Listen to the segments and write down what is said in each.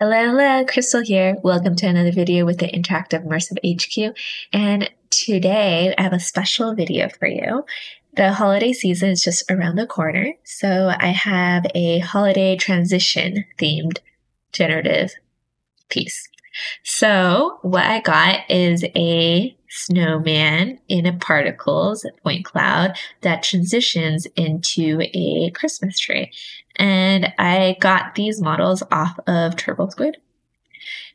Hello, hello, Crystal here. Welcome to another video with the Interactive Immersive HQ. And today I have a special video for you. The holiday season is just around the corner, so I have a holiday transition themed generative piece. So what I got is a snowman in a particles point cloud that transitions into a Christmas tree. And I got these models off of TurboSquid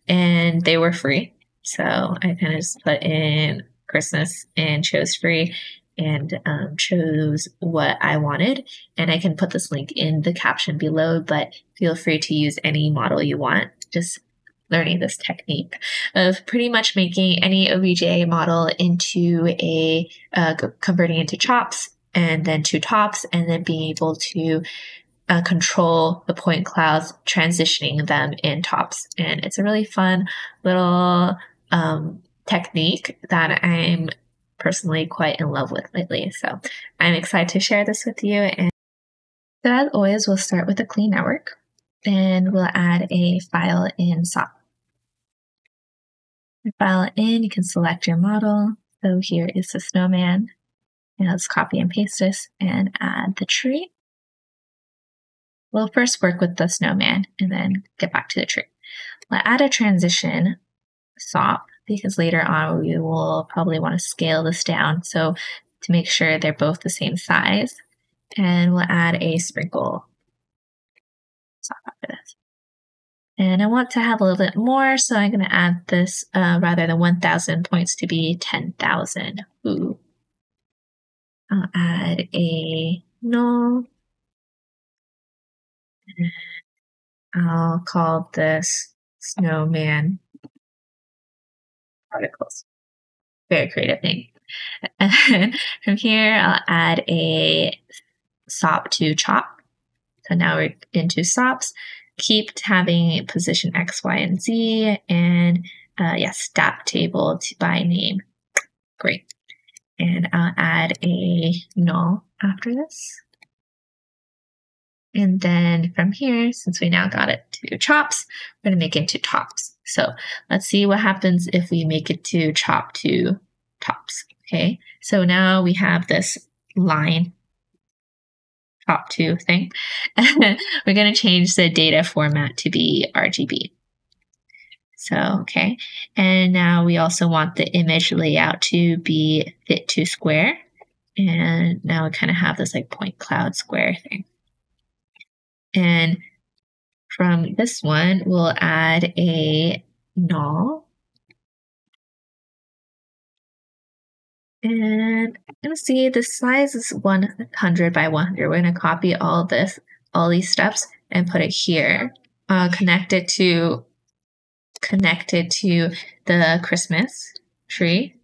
and they were free. So I kind of just put in Christmas and chose free and um, chose what I wanted. And I can put this link in the caption below, but feel free to use any model you want. Just learning this technique of pretty much making any OBJ model into a uh, converting into chops and then to tops and then being able to uh, control the point clouds, transitioning them in tops. And it's a really fun little um, technique that I'm personally quite in love with lately. So I'm excited to share this with you. And so as always, we'll start with a clean network. and we'll add a file in SOP. File it in, you can select your model. So here is the snowman. And let's copy and paste this and add the tree. We'll first work with the snowman and then get back to the tree. We'll add a transition SOP because later on we will probably want to scale this down. So to make sure they're both the same size. And we'll add a sprinkle SOP after this. And I want to have a little bit more, so I'm going to add this uh, rather than 1,000 points to be 10,000. Ooh. I'll add a null. And I'll call this snowman particles. Very creative name. And from here, I'll add a SOP to chop. So now we're into SOPs keep having position X, Y, and Z, and uh, yes, stat table to by name. Great. And I'll add a null after this. And then from here, since we now got it to chops, we're going to make it to tops. So let's see what happens if we make it to chop to tops. Okay, so now we have this line top two thing. We're going to change the data format to be RGB. So, okay. And now we also want the image layout to be fit to square. And now we kind of have this like point cloud square thing. And from this one, we'll add a null And I'm gonna see the size is 100 by 100. We're gonna copy all this, all these steps and put it here. Uh, connected to connected to the Christmas tree.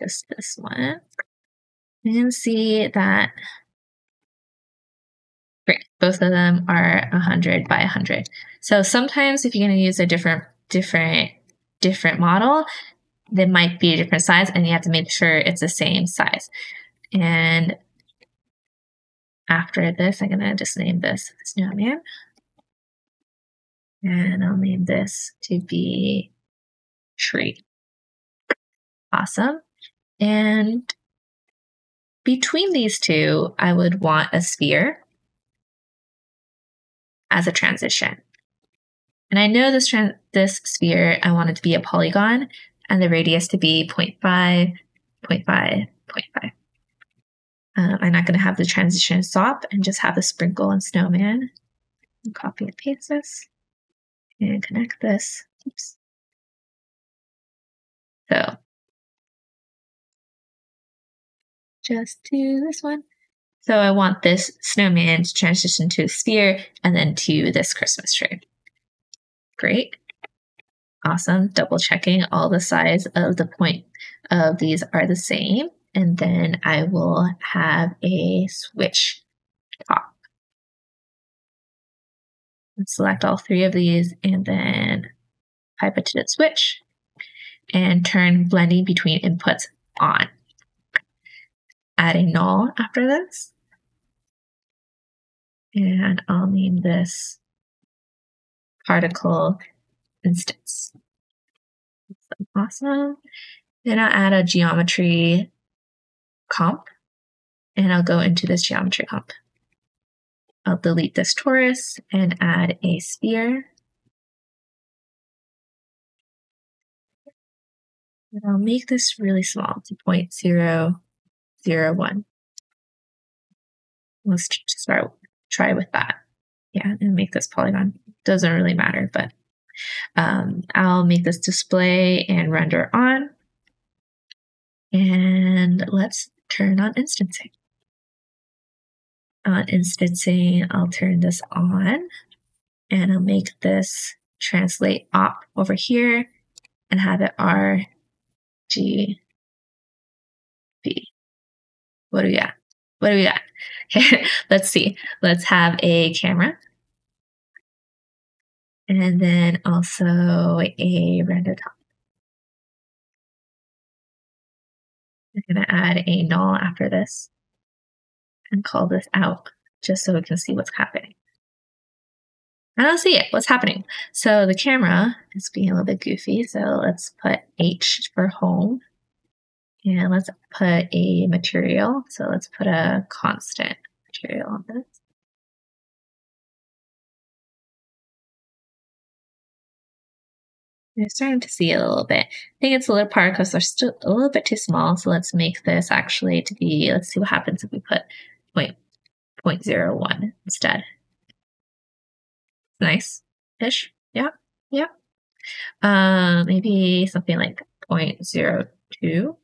Just this one. You can see that great. Both of them are 100 by 100. So sometimes if you're going to use a different different different model, they might be a different size and you have to make sure it's the same size. And after this, I'm going to just name this snowman. And I'll name this to be tree. Awesome. And between these two, I would want a sphere as a transition. And I know this this sphere, I want it to be a polygon, and the radius to be 0.5, 0.5, 0.5. Um, I'm not going to have the transition stop and just have the sprinkle and snowman. And copy and paste this and connect this. Oops. So just do this one. So I want this snowman to transition to a sphere and then to this Christmas tree. Great. Awesome. Double checking all the size of the point of these are the same. And then I will have a switch top. Select all three of these and then pipe it to the switch and turn blending between inputs on. Add a null after this. And I'll name this particle instance. Awesome. Then I'll add a geometry comp and I'll go into this geometry comp. I'll delete this torus and add a sphere. And I'll make this really small to 0.001. Let's start try with that. Yeah, and make this polygon. Doesn't really matter, but um, I'll make this display and render on. And let's turn on instancing. On instancing, I'll turn this on and I'll make this translate op over here and have it R G B. What do we got? What do we got? Okay, let's see. Let's have a camera. And then also a render top. I'm going to add a null after this and call this out just so we can see what's happening. I don't see it. What's happening? So the camera is being a little bit goofy. So let's put H for home. And let's put a material. So let's put a constant material on this. You're starting to see it a little bit. I think it's a little part because they're still a little bit too small. So let's make this actually to be, let's see what happens if we put point, 0.01 instead. Nice-ish. Yeah. Yeah. Uh, maybe something like 0.025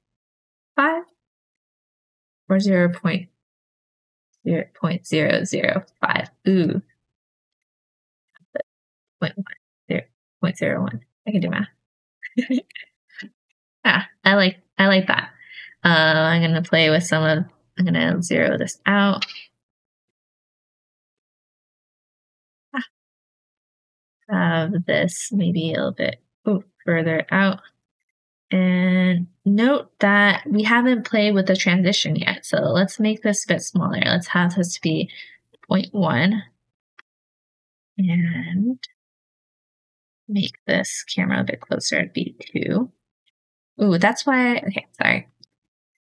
or 0. 0.005. Ooh. 0.1. 0.01. I can do math. ah, I like I like that. Uh, I'm gonna play with some of. I'm gonna zero this out. Ah. Have this maybe a little bit ooh, further out. And note that we haven't played with the transition yet. So let's make this a bit smaller. Let's have this be 0.1 and make this camera a bit closer to be 2. Ooh, that's why, okay, sorry.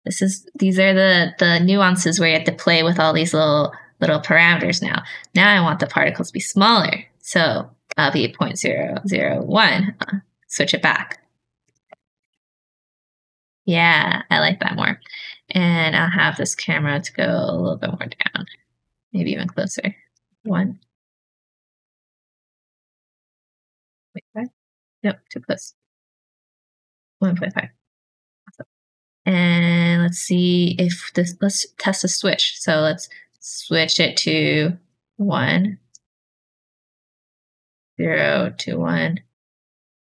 This is, these are the, the nuances where you have to play with all these little, little parameters now. Now I want the particles to be smaller. So I'll be 0.001. Uh, switch it back. Yeah, I like that more. And I'll have this camera to go a little bit more down, maybe even closer. One. Nope, too close. 1.5. Awesome. And let's see if this, let's test a switch. So let's switch it to one, zero to one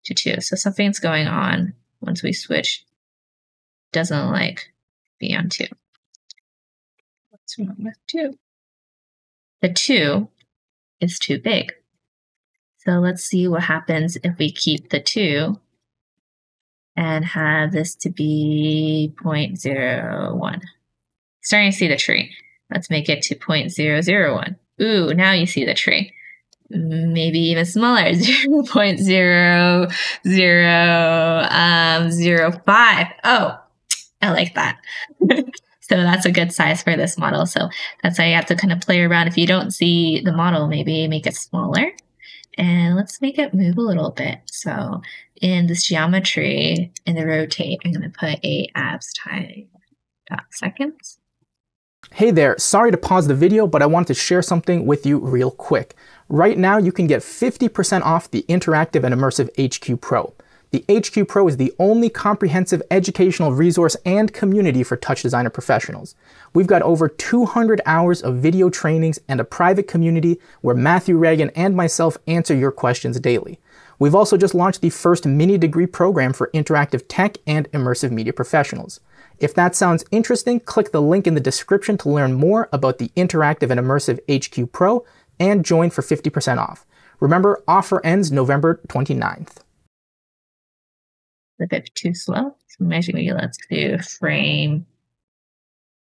to two. So something's going on once we switch doesn't like be on 2. What's wrong with 2? The 2 is too big. So let's see what happens if we keep the 2 and have this to be 0.01. Starting to see the tree. Let's make it to 0.001. Ooh, now you see the tree. Maybe even smaller, 0.000 um, 0.05. Oh, I like that. so that's a good size for this model. So that's why you have to kind of play around. If you don't see the model, maybe make it smaller. And let's make it move a little bit. So in this geometry, in the rotate, I'm going to put a abs time dot seconds. Hey there, sorry to pause the video, but I wanted to share something with you real quick. Right now, you can get 50% off the Interactive and Immersive HQ Pro. The HQ Pro is the only comprehensive educational resource and community for TouchDesigner professionals. We've got over 200 hours of video trainings and a private community where Matthew Ragan and myself answer your questions daily. We've also just launched the first mini degree program for interactive tech and immersive media professionals. If that sounds interesting, click the link in the description to learn more about the Interactive and Immersive HQ Pro and join for 50% off. Remember, offer ends November 29th a bit too slow. So maybe let's do frame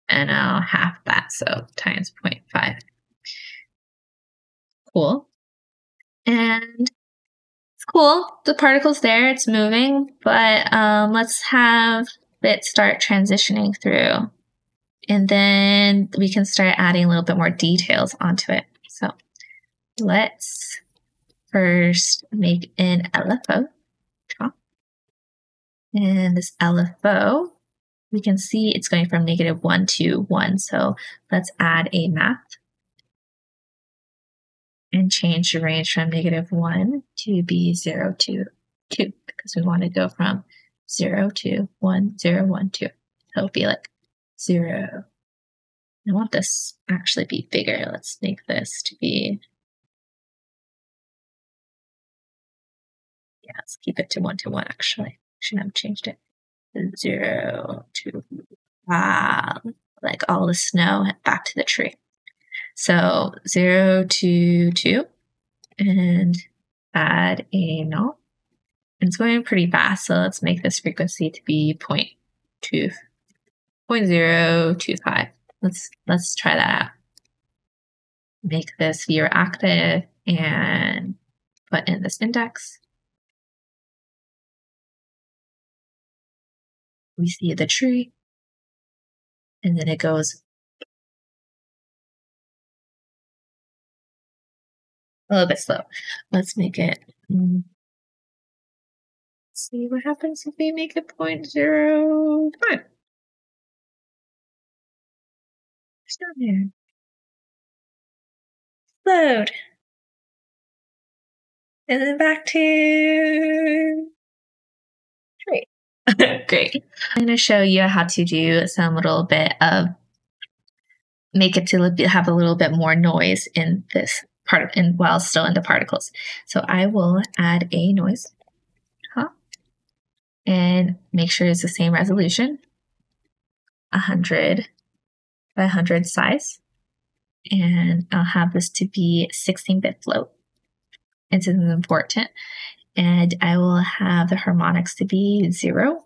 and I'll half that, so times 0.5. Cool. And it's cool. The particle's there, it's moving, but um, let's have it start transitioning through. And then we can start adding a little bit more details onto it. So let's first make an LFO. And this LFO, we can see it's going from negative 1 to 1. So let's add a math and change the range from negative 1 to be 0 to 2 because we want to go from 0 to 1, 0, 1, 2. So it'll be like 0. I want this actually be bigger. Let's make this to be yeah, let's keep it to one to one actually. Shouldn't have changed it. Zero to ah, like all the snow back to the tree. So zero to two and add a null. It's going pretty fast, so let's make this frequency to be 0.2, 0.025. Let's let's try that out. Make this viewer active and put in this index. We see the tree, and then it goes a little bit slow. Let's make it. Mm, see what happens if we make it point zero not there. Load. And then back to great. I'm going to show you how to do some little bit of make it to have a little bit more noise in this part of, in while still in the particles. So I will add a noise, huh? And make sure it's the same resolution, 100 by 100 size. And I'll have this to be 16-bit float. It's important. And I will have the harmonics to be zero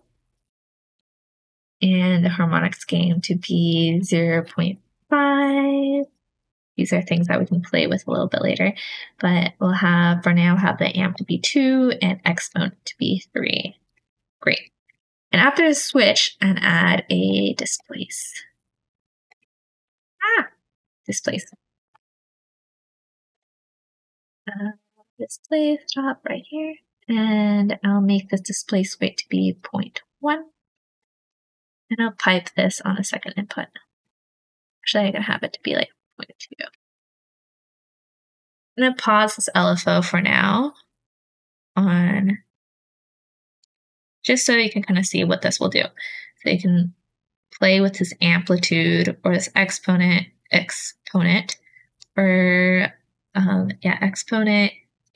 and the harmonics gain to be 0.5 these are things that we can play with a little bit later. But we'll have, for now, have the amp to be 2 and exponent to be 3. Great. And after the switch, and add a displace. Ah, displace. Uh, displace stop right here. And I'll make this displace weight to be 0.1. And I'll pipe this on a second input. Actually, I can have it to be like point 0.2. I'm going to pause this LFO for now on just so you can kind of see what this will do. So you can play with this amplitude or this exponent exponent or um, yeah exponent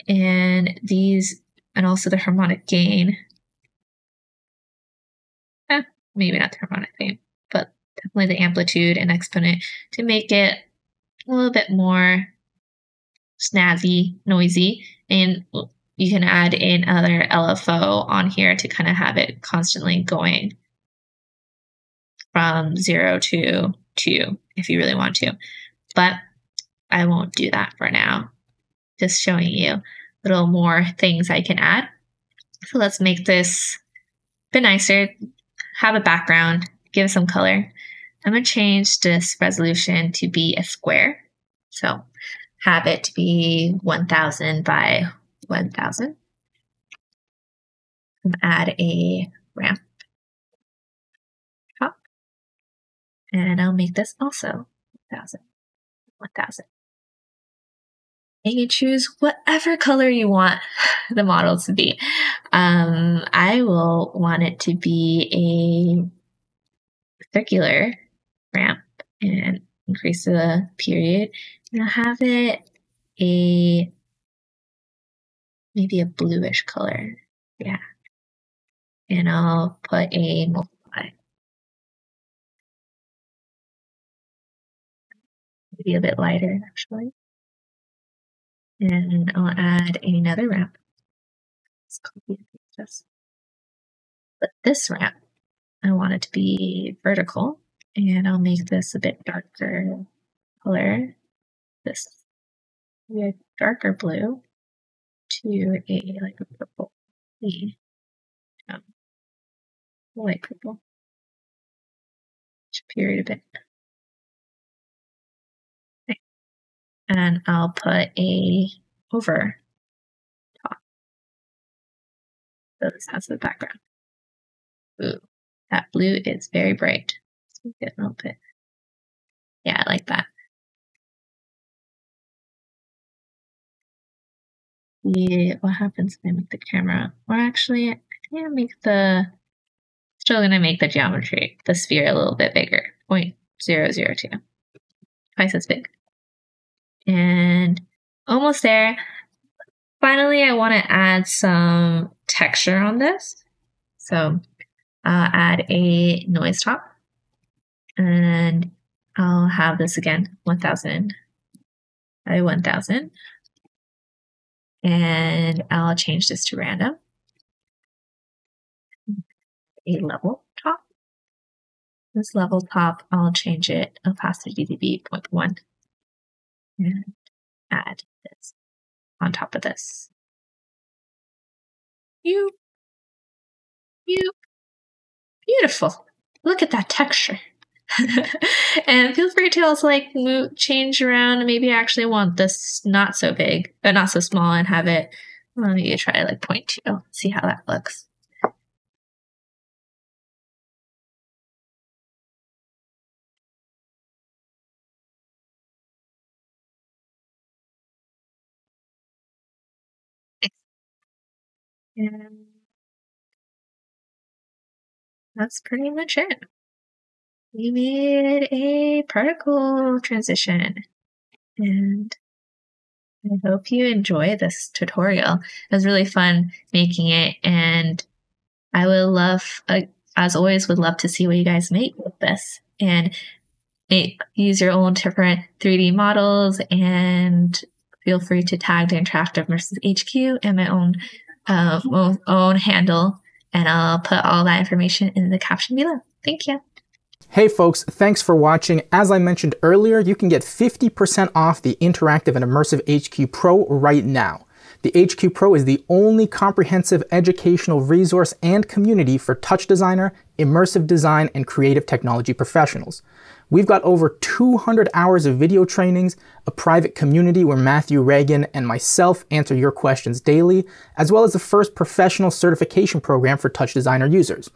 and these and also the harmonic gain. Eh, maybe not the harmonic gain, but definitely the amplitude and exponent to make it a little bit more snazzy, noisy, and you can add in other LFO on here to kind of have it constantly going from zero to two if you really want to. But I won't do that for now. Just showing you little more things I can add. So let's make this a bit nicer, have a background, give some color. I'm going to change this resolution to be a square. So have it to be 1000 by 1000. Add a ramp top. And I'll make this also 1000. 1000. You choose whatever color you want the model to be. Um, I will want it to be a circular ramp and increase the period. And I'll have it a maybe a bluish color. Yeah. And I'll put a multiply. Maybe a bit lighter actually. And I'll add another ramp. Let's copy this. But this ramp, I want it to be vertical and I'll make this a bit darker color. This a darker blue. to a like a purple um, light purple. Period a bit. And I'll put a over top. So this has the background. Ooh, that blue is very bright. Let's get a little bit. Yeah, I like that. What happens if I make the camera. Or actually, I think I make the still gonna make the geometry, the sphere a little bit bigger. 0.002. Twice as big. And almost there. Finally, I want to add some texture on this. So I'll add a noise top. And I'll have this again, 1000 by 1000. And I'll change this to random. A level top. This level top, I'll change it opacity to be 0.1 and add this on top of this. You, you, beautiful. Look at that texture. and feel free to also like move, change around. Maybe I actually want this not so big, but not so small, and have it. Uh, well, maybe try like point two. See how that looks. And that's pretty much it we made a particle transition. And I hope you enjoy this tutorial. It was really fun making it, and I would love, uh, as always, would love to see what you guys make with this. And use your own different 3D models, and feel free to tag the Interactive Immersive HQ and my own uh, own, own handle, and I'll put all that information in the caption below. Thank you. Hey folks, thanks for watching. As I mentioned earlier, you can get 50% off the Interactive and Immersive HQ Pro right now. The HQ Pro is the only comprehensive educational resource and community for TouchDesigner, immersive design, and creative technology professionals. We've got over 200 hours of video trainings, a private community where Matthew Ragan and myself answer your questions daily, as well as the first professional certification program for TouchDesigner users.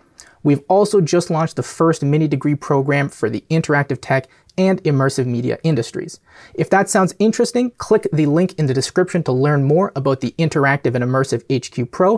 We've also just launched the first mini degree program for the interactive tech and immersive media industries. If that sounds interesting, click the link in the description to learn more about the Interactive and Immersive HQ Pro